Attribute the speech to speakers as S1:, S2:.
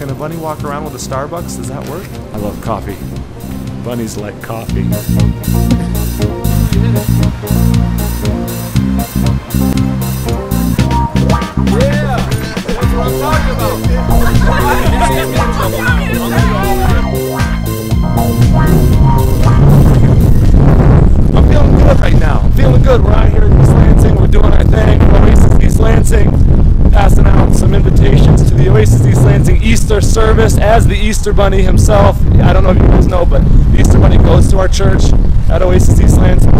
S1: Can a bunny walk around with a Starbucks? Does that work?
S2: I love coffee. Bunnies like coffee.
S1: Yeah! That's what I'm talking about! Easter service as the Easter Bunny himself. I don't know if you guys know, but the Easter Bunny goes to our church at Oasis East Lansing.